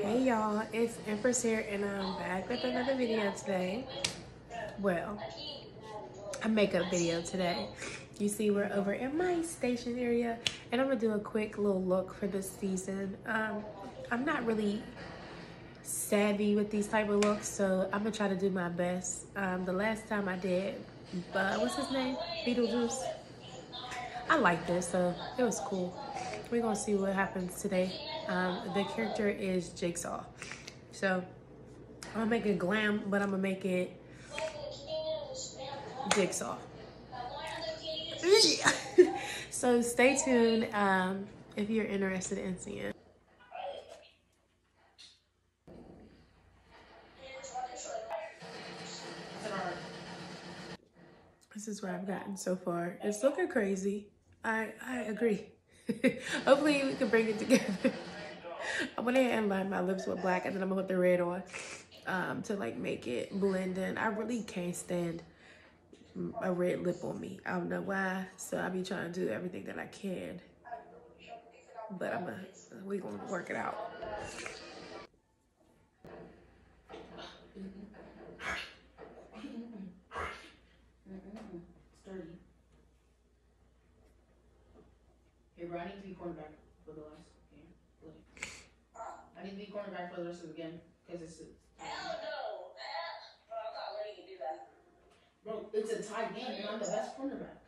Hey y'all, it's Empress here and I'm back with another video today. Well, a makeup video today. You see we're over in my station area and I'm gonna do a quick little look for this season. Um, I'm not really savvy with these type of looks so I'm gonna try to do my best. Um, the last time I did, uh, what's his name? Beetlejuice. I like this so it was cool. We're gonna see what happens today. Um, the character is Jigsaw. So I'm gonna make it glam, but I'm gonna make it Jigsaw. so stay tuned um, if you're interested in seeing. This is where I've gotten so far. It's looking crazy. I I agree. Hopefully we can bring it together. I'm gonna and line my lips with black and then I'm gonna put the red on um, to like make it blend in. I really can't stand a red lip on me. I don't know why. So I be trying to do everything that I can. But I'm gonna, we gonna work it out. Sturdy. Hey, bro, I need to be cornerback for the last game. Look. I need to be cornerback for the rest of the game because it's. A, Hell no. Bro, I'm not letting you do that. bro, it's a tie game and I'm the best cornerback.